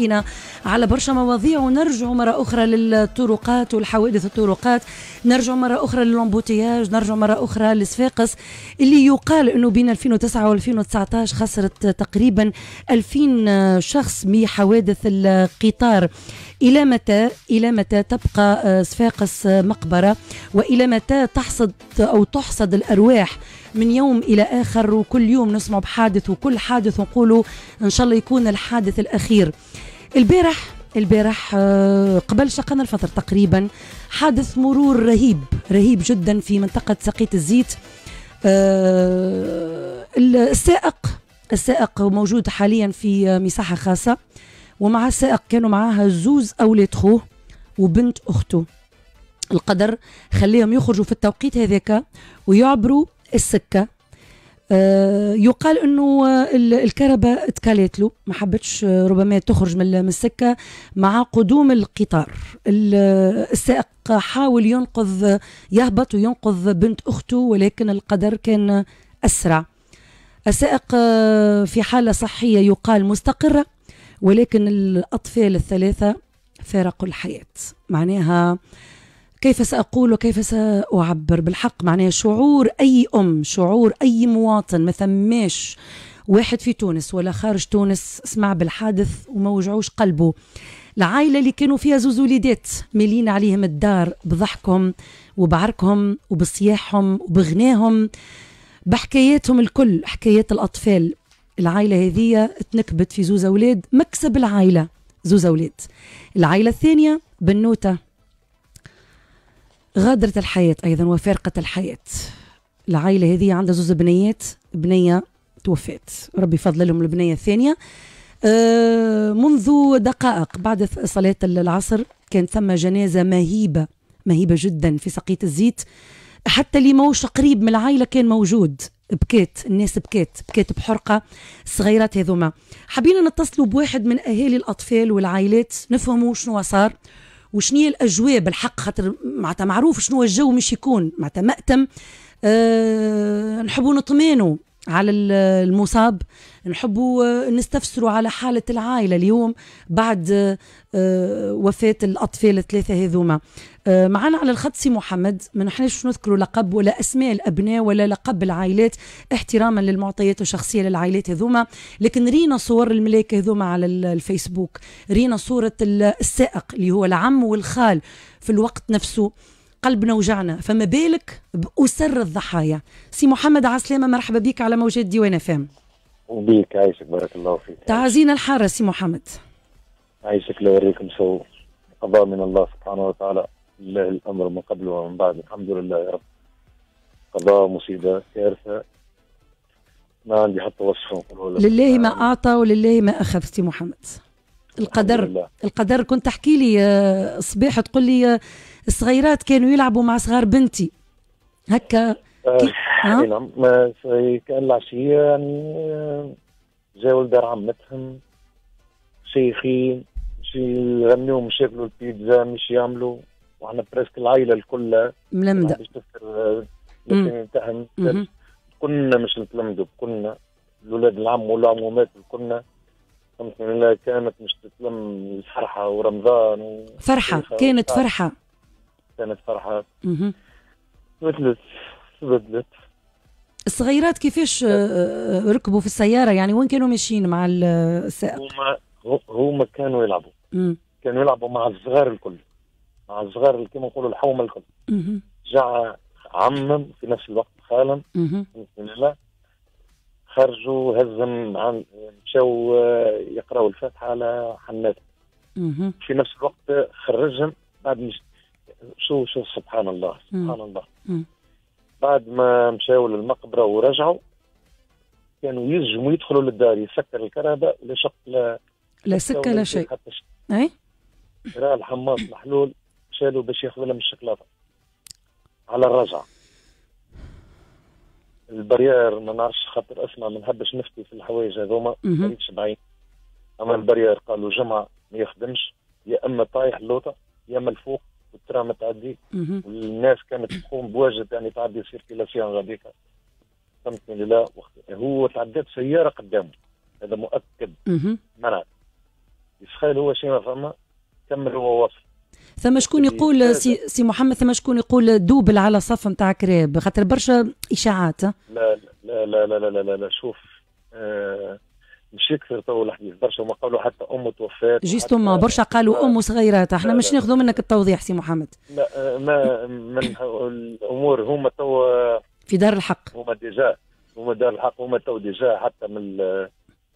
حكينا على برشا مواضيع. ونرجع مرة أخرى للطرقات والحوادث الطرقات نرجع مرة أخرى للامبوتياج. نرجع مرة أخرى لصفاقس اللي يقال أنه بين 2009 و 2019 خسرت تقريبا 2000 شخص بحوادث القطار. إلى متى؟ إلى متى تبقى صفاقس مقبرة؟ وإلى متى تحصد أو تحصد الأرواح؟ من يوم إلى آخر وكل يوم نسمع بحادث وكل حادث نقولوا إن شاء الله يكون الحادث الأخير. البارح البارح آه، قبل شقنا الفطر تقريبا حادث مرور رهيب رهيب جدا في منطقة سقية الزيت. آه، السائق السائق موجود حاليا في مساحة خاصة ومع السائق كانوا معاها زوز أولاد خوه وبنت أخته. القدر خليهم يخرجوا في التوقيت هذاك ويعبروا السكة يقال إنه الكهرباء اتكالت له. ما حبتش ربما تخرج من السكة مع قدوم القطار. السائق حاول ينقذ يهبط وينقذ بنت أخته ولكن القدر كان أسرع. السائق آه، في حالة صحية يقال مستقرة ولكن الأطفال الثلاثة فارقوا الحياة. معناها كيف سأقول وكيف سأعبر؟ بالحق معناها شعور أي أم شعور أي مواطن ما ثماش واحد في تونس ولا خارج تونس سمع بالحادث وما وجعوش قلبه. العائلة اللي كانوا فيها زوز وليدات ميلين عليهم الدار بضحكهم وبعركهم وبصياحهم وبغناهم بحكاياتهم الكل حكايات الأطفال. العائلة هذه تنكبت في زوز أولاد مكسب العائلة زوز أولاد. العائلة الثانية بنوتة غادرت الحياة أيضا وفارقت الحياة. العائلة هذه عندها زوز بنيات بنية توفات ربي فضل لهم البنية الثانية. آه منذ دقائق بعد صلاة العصر كان ثم جنازة مهيبة مهيبة جدا في سقيه الزيت. حتى اللي موش قريب من العائلة كان موجود. بكيت الناس بكيت بكيت بحرقة الصغيرات هذوما. حبينا نتصلوا بواحد من أهالي الأطفال والعائلات نفهموا شنو صار. وشنية الأجواء بالحق خاطر معناتها معروف شنو الجو مش يكون. معناتها مأتم أه نحبوا نطمئنوا. على المصاب نحبوا نستفسروا على حالة العائلة اليوم بعد آه، وفاة الأطفال الثلاثة هذوما. آه، معنا على الخط سي محمد ما نحناش نذكروا لقب ولا أسماء الأبناء ولا لقب العائلات احتراما للمعطيات الشخصية للعائلات هذوما لكن رينا صور الملاك هذوما على الفيسبوك رينا صورة السائق اللي هو العم والخال في الوقت نفسه. قلبنا وجعنا. فما بالك بأسر الضحايا. سي محمد عسلامة مرحبا بك على موجات ديوان FM وبيك عايشك بارك الله فيك. تعازينا الحارة سي محمد. عايشك لوريكم شو قضاء من الله سبحانه وتعالى لله الأمر من قبل ومن بعد. الحمد لله يا رب. قضاء مصيبة كارثة. ما عندي حتى وصف لله ما أعطى ولله ما أخذ سي محمد. القدر القدر كنت تحكي لي آه، صباح تقول لي آه، الصغيرات كانوا يلعبوا مع صغار بنتي. هكا آه نعم. كان العشية يعني آه، جاوا لدار عمتهم شيخين مش يغنوا مش ياكلوا البيتزا مش يعملوا. وإحنا بريسك العائله الكل ملمدة. باش تفكر نتهم كنا مش نتلمدوا كنا. الاولاد العم والعمومات كنا. فهمتني؟ كانت مش تتلم الفرحة ورمضان فرحة كانت فرحة. كانت فرحه بدلت بدلت. الصغيرات كيفاش آه، آه، ركبوا في السيارة؟ يعني وين كانوا ماشيين مع السائق؟ هما هما كانوا يلعبوا. مم. كانوا يلعبوا مع الصغار الكل. مع الصغار اللي كما نقولوا الحومه الكل. جاء عمم في نفس الوقت خالا لا خرجوا هزم عن مشاو آه، يقراوا الفاتحة على حنات في نفس الوقت خرجهم بعد شو شو سبحان الله سبحان الله. بعد ما مشاو للمقبرة ورجعوا كانوا ينجموا يدخلوا للدار يسكر الكهرباء لا شق لا لا سكه لا شيء. حتى شيء. اي راه الحماص محلول شالوا باش ياخذوا لهم الشوكولاته على الرجعة. البريار ما نعرفش خاطر أسمع ما نحبش نفتي في الحوايج هذوما ما بعين أما البريار قالوا جمعه ما يخدمش يا أما طايح اللوطة يا أما الفوق. والترام ما تعدي والناس كانت تقوم بواجب يعني تعدي سيركيلاسيون غاديك فهمتني لا؟ هو تعدات سيارة قدامه. هذا مؤكد. منع يسخيل هو شيء ما فما كمل هو واصل. ثم شكون يقول سي, سي محمد ثم شكون يقول دوبل على صف نتاع كريب؟ خاطر برشا إشاعات لا لا لا لا لا لا, لا, لا شوف آه مش يكثر تو الحديث برشا هما قالوا حتى أمه توفات جيست امه برشا قالوا أمه صغيرات إحنا مش ناخذوا منك التوضيح سي محمد. لا آه، ما من الأمور هما تو في دار الحق. هما déjà هما دار الحق هما تو déjà حتى من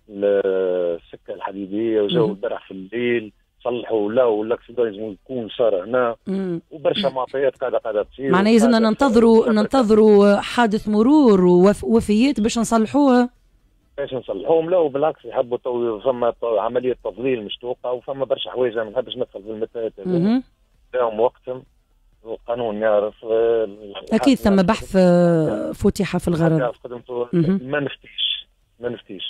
السكة الحديديه وجاوا البارح في الليل صلحوا ولا وال accident يكون صار هنا. وبرشا معطيات قاعدة قاعدة تصير. معناها لازمنا ننتظروا ننتظروا حادث مرور ووفيات باش نصلحوها. باش نصلحوهم لا وبالعكس يحبوا تو فما عملية تضليل مش توقع وفما برشا حوايج ما نحبش ندخل في المتاهات لهم وقتهم القانون يعرف آه، أكيد ثم بحث آه، فتح في الغرض ما نفتيش ما نفتيش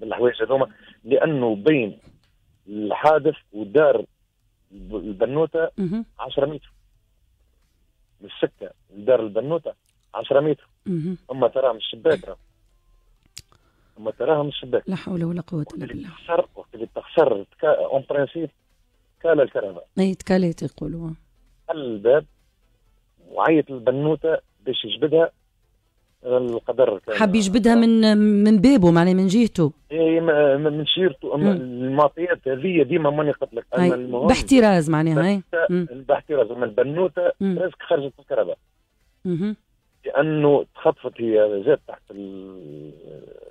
بالحوايج هذوما لأنه بين الحادث ودار البنوتة 10 متر. من السكه لدار البنوتة 10 متر. أما تراها من الشباك أما تراها من الشباك لا حول ولا قوة إلا بالله. تخسر وقت اللي تخسر en principe كالا الكهرباء. أي تكاليت يقولوا الباب وعيط البنوته باش يجبدها. القدر حب يجبدها من من بابه معناه من جهته. اي من شيرته. المعطيات هذه ديما ماني قلت لك. باحتراز معناها باحتراز. أما البنوتة رزق خرجت الكهرباء. لأنه تخطفت هي جات تحت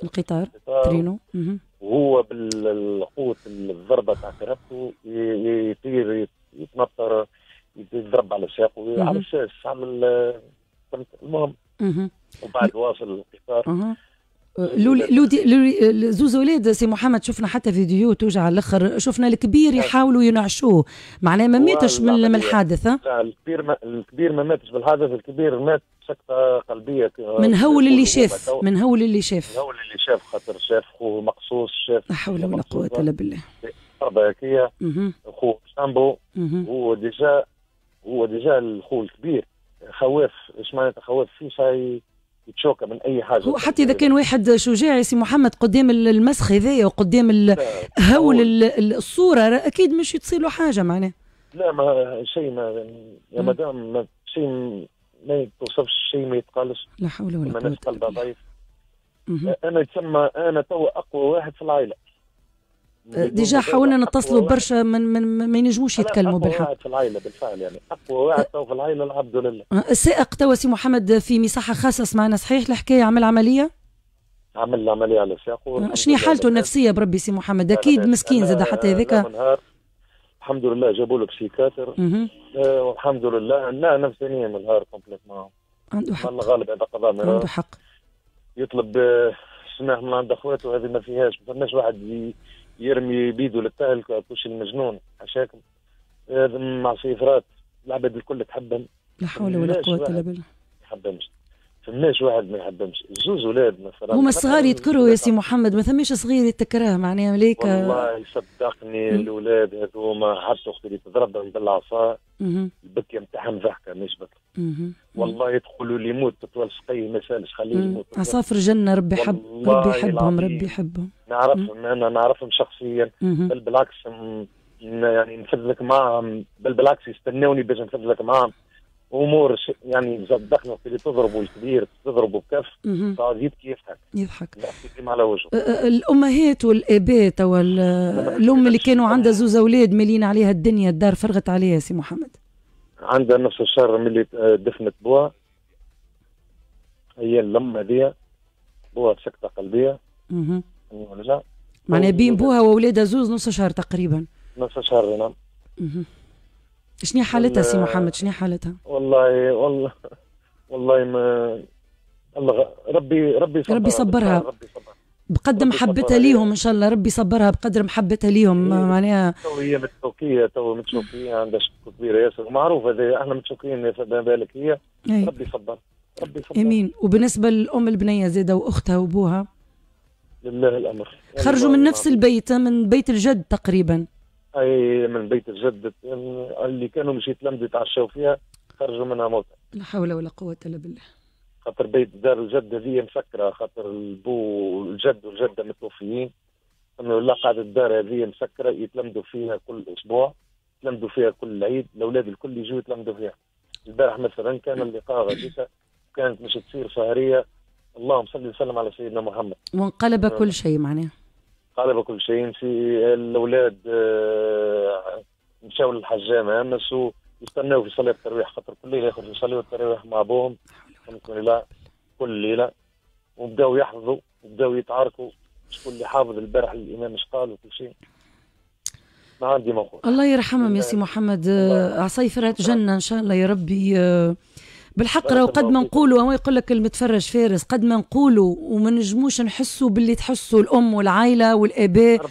القطار ترينو. وهو بالقوه الضربة تاع كهربته يطير يتنطر يضرب على ساقه على الساس على المهم. وبعد واصل القطار زوز ولاد سي محمد شفنا حتى فيديو توجع على الأخر. شفنا الكبير يحاولوا ينعشوه. معناه ما ماتش من الحادث لا الكبير ما الكبير ما ماتش بالحادث الكبير مات سكته قلبية من هول اللي شاف من هول اللي شاف. من هول اللي شاف خاطر شاف خوه مقصوص شاف لا حول ولا قوة إلا بالله. ضربه هكيه خوه سامبو هو déjà هو déjà الخو الكبير. خواف إيش معناتها خواف؟ فيش يت choqué من أي حاجة. هو حتى إذا كان واحد شجاع يا سي محمد قدام المسخ هذايا وقدام هول الصورة أكيد مش تصير له حاجة معناه لا ما شيء ما يا مدام شيء ما يتوصفش شيء ما يتقالش. لا حول ولا قوة إلا بالله. أنا يتسمى أنا تو أقوى واحد في العائلة. déjà حاولنا نتصلوا برشا من, من ما ينجموش يتكلموا بالحق. واحد في العائلة بالفعل يعني. أقوى واحد في العائلة الحمد لله السائق توا سي محمد في مصحه خاصة سمعنا صحيح الحكاية عمل عملية؟ عمل العملية على ساقه شنو حالته النفسية بربي سي محمد؟ أكيد مسكين زاد حتى هذاك. الحمد لله جابوا له بسيكاتر. آه والحمد لله لا نفسانيا من النهار كومبليتمون. عنده حق. الله غالب هذا قضاء مرار. عنده حق. يطلب سماح من عند أخواته هذه ما فيهاش ما فماش واحد يرمي بيدو للتهل كوش المجنون عشاكم. مع سيفرات العباد الكل تحبهم. لا حول ولا قوة إلا بالله. يحبهمش فماش واحد ما يحبهمش. زوز أولاد مثلا. هما الصغار يذكروا يا سي محمد ما ثماش صغير يتكره معناها مليك. والله صدقني الاولاد هذوما حتى أختي اللي تضربهم بالعصا البكيه نتاعهم ضحكة مش بكى والله يدخلوا اللي يموت تطول سقيه ما سالش خليه يموت عصافر جنة ربي يحب ربي يحبهم ربي يحبهم. نعرفهم أنا نعرفهم شخصيا. بل بالعكس يعني نفذلك معهم بل بالعكس يستنوني باش نفذلك معهم أمور يعني دخلوا اللي تضربوا الكبير تضربوا بكف صار يبكي يضحك. يضحك على وجهه. الأمهات والآبات أو الأم اللي كانوا عندها زوز أولاد مالين عليها الدنيا الدار فرغت عليها سي محمد. عندها نص الشهر ملي دفنت بوا. هي الأم هذيا بوها سكتة قلبية. أها معناها بين بوها وولادها زوز نص شهر تقريبا. نص شهر نعم. شنو حالتها سي محمد؟ شنو حالتها؟ والله والله والله ما الله ربي ربي صبرها ربي صبرها بقدر محبتها ليهم إن شاء الله ربي صبرها بقدر محبتها ليهم. معناها تو هي مت choquée تو مت choquée عندها choc كبيرة ياسر. معروف هذا إحنا مت choqué ين فما بالك هي. ربي صبر ربي صبر آمين. وبالنسبة للام البنية زاده وأختها وأبوها؟ لله الأمر. خرجوا من نفس البيت من بيت الجد تقريبا. أي من بيت الجد اللي كانوا مش يتلمذوا يتعشوا فيها خرجوا منها موتى. لا حول ولا قوة إلا بالله. خاطر بيت دار الجد هذه مسكرة خاطر البو والجد والجدة متوفيين. إنه لا قاعدة الدار هذه مسكرة يتلمدوا فيها كل أسبوع يتلمدوا فيها كل عيد الأولاد الكل يجوا يتلمدوا فيها. البارح مثلا كان اللقاء غاديك كانت مش تصير سهرية. اللهم صل وسلم على سيدنا محمد. وانقلب كل شيء معناه انقلب كل شيء. الأولاد آه، مشاو للحجام امس ويستناو في صلاة التراويح خاطر كل ليله يخرجوا يصلوا التراويح مع أبوهم. لله كل ليله وبداوا يحفظوا وبداوا يتعاركوا شكون اللي حافظ البارح الامام إيش قال وكل شيء. ما عندي ما الله يرحمهم يا سي محمد. عصيفرات جنة إن شاء الله يا ربي. آه، بالحق راهو قد ما نقولوا هو يقول لك المتفرج فارس قد ما نقولوا وما نجموش نحسوا باللي تحسوا الأم والعائلة والآباء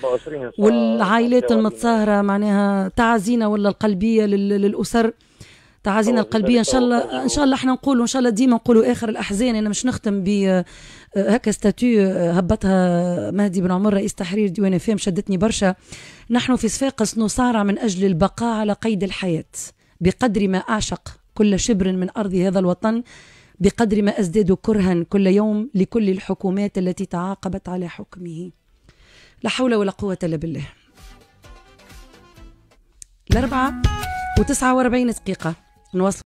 والعائلات المتصاهره معناها تعزينا ولا القلبية للأسر. تعازينا القلبية إن شاء الله إن شاء الله إحنا نقولوا إن شاء الله ديما نقولوا آخر الأحزان. أنا مش نختم ب آه، هكا ستاتيو آه، هبطها مهدي بن عمر رئيس تحرير ديوان فهم شدتني برشا. نحن في صفاقس نصارع من أجل البقاء على قيد الحياة بقدر ما أعشق كل شبر من أرض هذا الوطن بقدر ما أزداد كرها كل يوم لكل الحكومات التي تعاقبت على حكمه. لا حول ولا قوة إلا بالله. الأربعة وتسعة وأربعين دقيقة. نواصل.